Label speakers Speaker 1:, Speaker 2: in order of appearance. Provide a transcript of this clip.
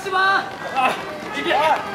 Speaker 1: しま
Speaker 2: ー